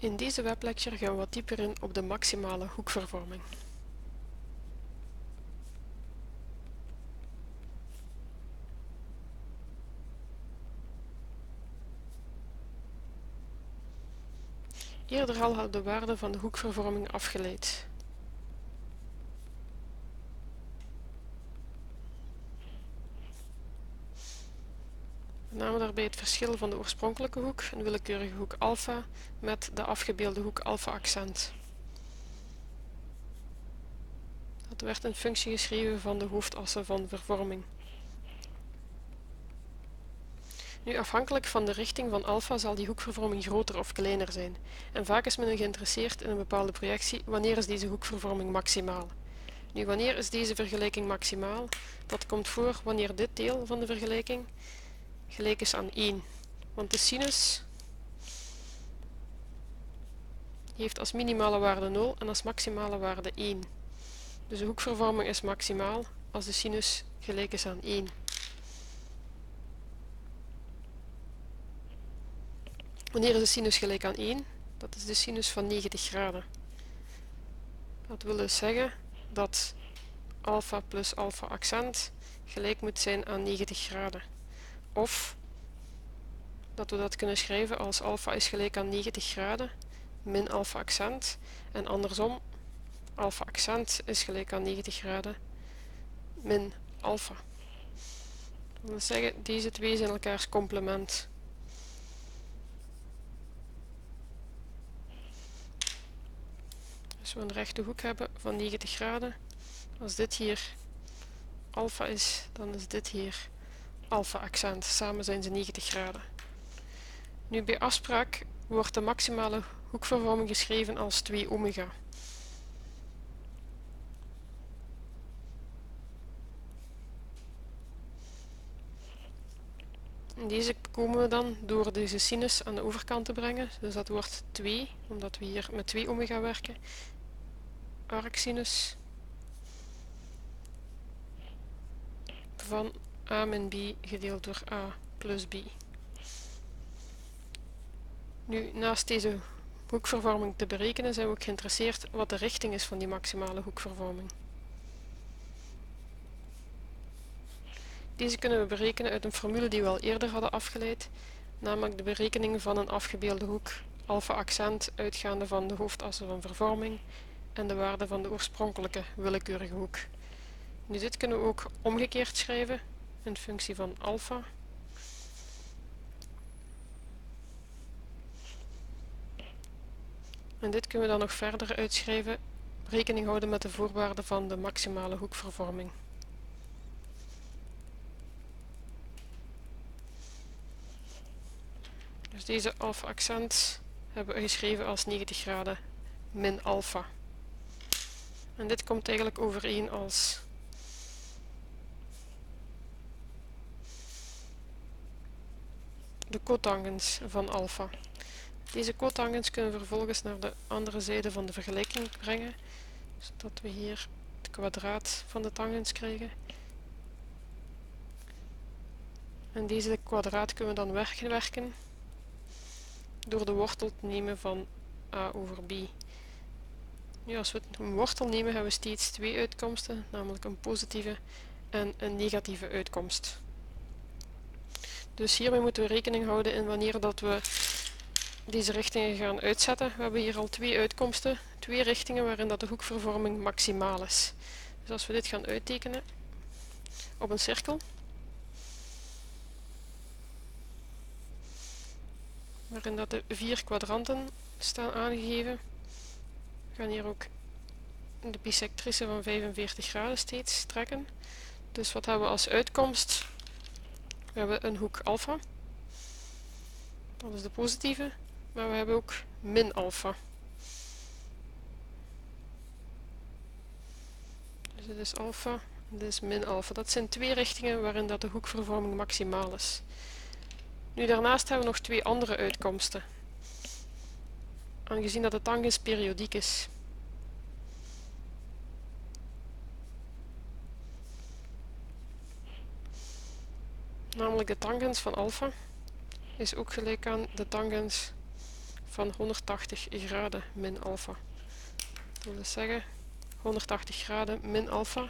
In deze weblecture gaan we wat dieper in op de maximale hoekvervorming. Eerder al hadden we de waarde van de hoekvervorming afgeleid. We namen daarbij het verschil van de oorspronkelijke hoek, een willekeurige hoek alpha, met de afgebeelde hoek alpha accent. Dat werd een functie geschreven van de hoofdassen van vervorming. Nu, afhankelijk van de richting van alpha zal die hoekvervorming groter of kleiner zijn. En vaak is men geïnteresseerd in een bepaalde projectie, wanneer is deze hoekvervorming maximaal. Nu, wanneer is deze vergelijking maximaal? Dat komt voor wanneer dit deel van de vergelijking gelijk is aan 1. Want de sinus heeft als minimale waarde 0 en als maximale waarde 1. Dus de hoekvervorming is maximaal als de sinus gelijk is aan 1. Wanneer is de sinus gelijk aan 1? Dat is de sinus van 90 graden. Dat wil dus zeggen dat alpha plus alpha accent gelijk moet zijn aan 90 graden. Of dat we dat kunnen schrijven als alpha is gelijk aan 90 graden min alpha accent en andersom alpha accent is gelijk aan 90 graden min alpha. Dat wil zeggen, deze twee zijn elkaars complement. Als we een rechte hoek hebben van 90 graden, als dit hier alpha is, dan is dit hier alpha accent. Samen zijn ze 90 graden. Nu bij afspraak wordt de maximale hoekvervorming geschreven als 2 omega. deze komen we dan door deze sinus aan de overkant te brengen. Dus dat wordt 2, omdat we hier met 2 omega werken. Arcsinus van a min b gedeeld door a plus b. Nu, naast deze hoekvervorming te berekenen zijn we ook geïnteresseerd wat de richting is van die maximale hoekvervorming. Deze kunnen we berekenen uit een formule die we al eerder hadden afgeleid, namelijk de berekening van een afgebeelde hoek alpha accent uitgaande van de hoofdassen van vervorming en de waarde van de oorspronkelijke willekeurige hoek. Nu dit kunnen we ook omgekeerd schrijven in functie van alpha. En dit kunnen we dan nog verder uitschrijven, rekening houden met de voorwaarden van de maximale hoekvervorming. Dus deze alpha accent hebben we geschreven als 90 graden min alpha. En dit komt eigenlijk overeen als de cotangens van alpha. Deze cotangens kunnen we vervolgens naar de andere zijde van de vergelijking brengen, zodat we hier het kwadraat van de tangens krijgen. En deze kwadraat kunnen we dan wegwerken door de wortel te nemen van a over b. Nu, als we een wortel nemen, hebben we steeds twee uitkomsten, namelijk een positieve en een negatieve uitkomst. Dus hiermee moeten we rekening houden in wanneer dat we deze richtingen gaan uitzetten. We hebben hier al twee uitkomsten, twee richtingen waarin dat de hoekvervorming maximaal is. Dus als we dit gaan uittekenen op een cirkel, waarin dat de vier kwadranten staan aangegeven, gaan hier ook de bisectrice van 45 graden steeds trekken. Dus wat hebben we als uitkomst? We hebben een hoek alfa. Dat is de positieve. Maar we hebben ook min alfa. Dus dit is alfa dit is min alfa. Dat zijn twee richtingen waarin dat de hoekvervorming maximaal is. Nu daarnaast hebben we nog twee andere uitkomsten. Aangezien dat de tangens periodiek is. Namelijk de tangens van alfa is ook gelijk aan de tangens van 180 graden min alpha. Dat wil zeggen 180 graden min alpha.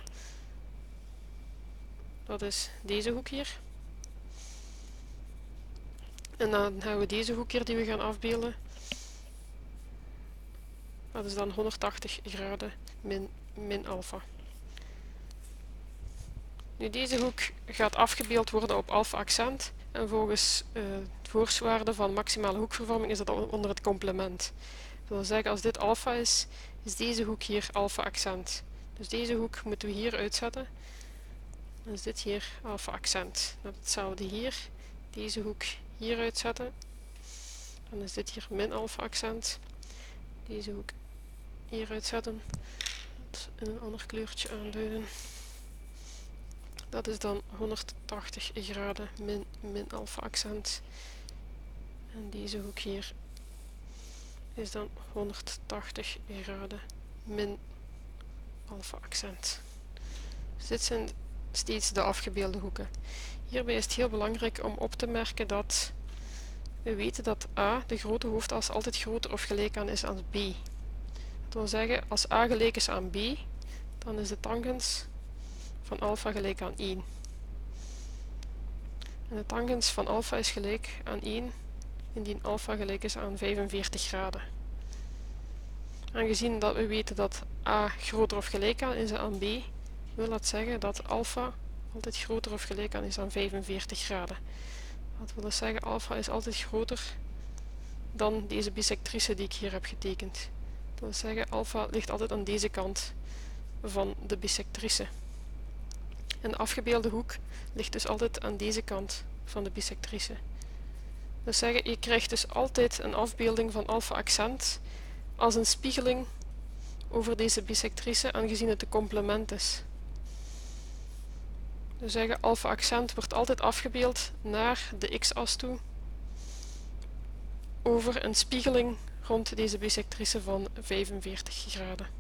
Dat is deze hoek hier. En dan hebben we deze hoek hier die we gaan afbeelden. Dat is dan 180 graden min, min alpha. Nu deze hoek gaat afgebeeld worden op alpha accent en volgens uh, het voorwaarde van maximale hoekvervorming is dat onder het complement. Dat wil zeggen als dit alpha is, is deze hoek hier alpha accent. Dus deze hoek moeten we hier uitzetten. Dan is dit hier alpha accent. Dan hetzelfde hier. Deze hoek hier uitzetten. Dan is dit hier min alpha accent. Deze hoek hier uitzetten. een ander kleurtje aanduiden. Dat is dan 180 graden min, min alpha accent. En deze hoek hier is dan 180 graden min alpha accent. Dus dit zijn steeds de afgebeelde hoeken. Hierbij is het heel belangrijk om op te merken dat we weten dat a, de grote hoofdas, altijd groter of gelijk aan is aan b. Dat wil zeggen, als a gelijk is aan b, dan is de tangens van alpha gelijk aan 1. En de tangens van alpha is gelijk aan 1 indien alpha gelijk is aan 45 graden. Aangezien dat we weten dat a groter of gelijk aan is aan b, wil dat zeggen dat alpha altijd groter of gelijk aan is aan 45 graden. Dat wil dus zeggen, alpha is altijd groter dan deze bisectrice die ik hier heb getekend. Dat wil zeggen, alpha ligt altijd aan deze kant van de bisectrice. En de afgebeelde hoek ligt dus altijd aan deze kant van de bisectrice. Wil zeggen, je krijgt dus altijd een afbeelding van alpha accent als een spiegeling over deze bisectrice, aangezien het een complement is. We zeggen alpha accent wordt altijd afgebeeld naar de x-as toe over een spiegeling rond deze bisectrice van 45 graden.